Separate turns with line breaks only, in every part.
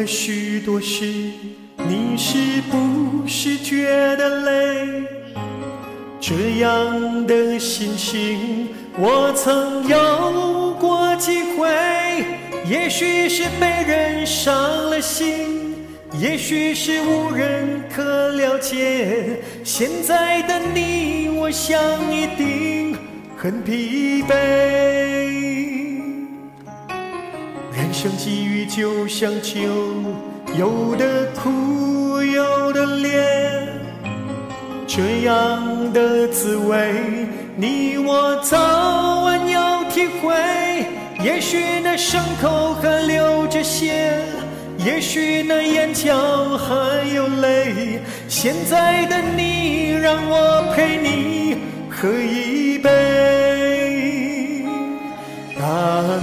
了许多事，你是不是觉得累？这样的心情，我曾有过几回。也许是被人伤了心，也许是无人可了解。现在的你，我想一定很疲惫。人生际遇就像酒，有的苦，有的烈，这样的滋味，你我早晚要体会。也许那伤口还流着血，也许那眼角还有泪。现在的你，让我陪你喝一杯，干，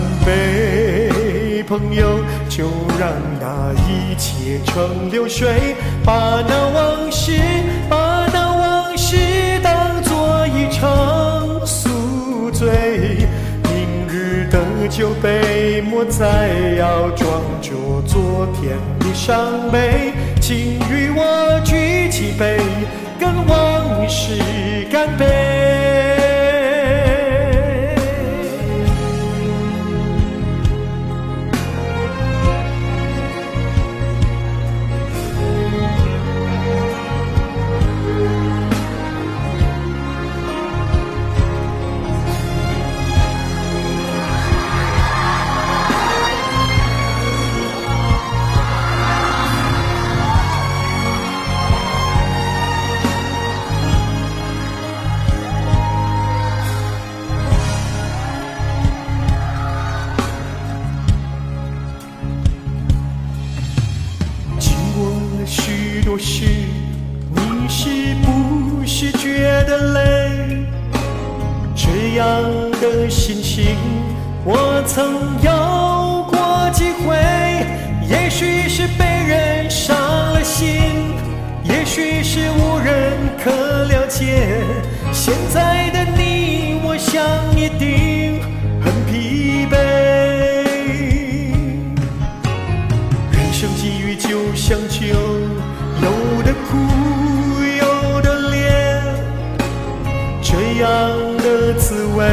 朋友，就让那一切成流水，把那往事，把那往事当作一场宿醉。明日的酒杯莫再要装着昨天的伤悲，请与我举起杯，跟往事许多事，你是不是觉得累？这样的心情，我曾有过几回。也许是被人伤了心，也许是无人可了解。现在的你，这样的滋味，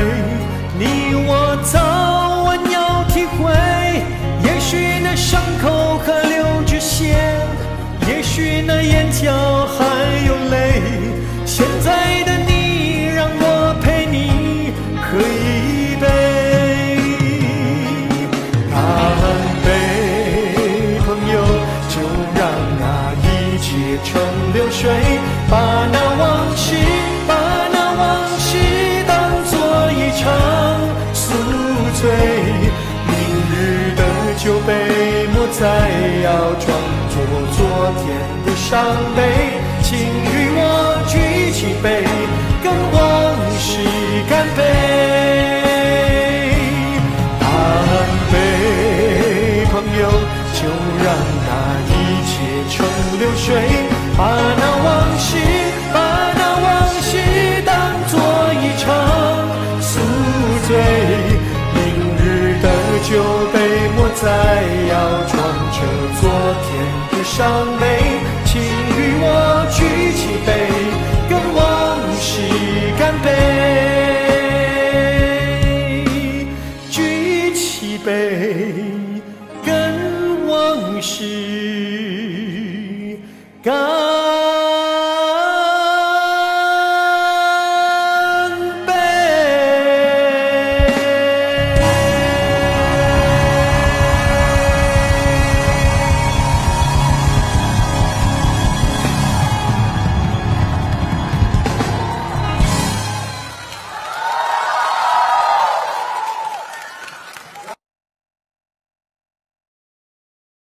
你我曾再要装作昨天的伤悲，请与我举起杯，跟往事干杯。再要装着昨天的伤悲，请与我举起杯，跟往事干杯。举起杯，跟往事干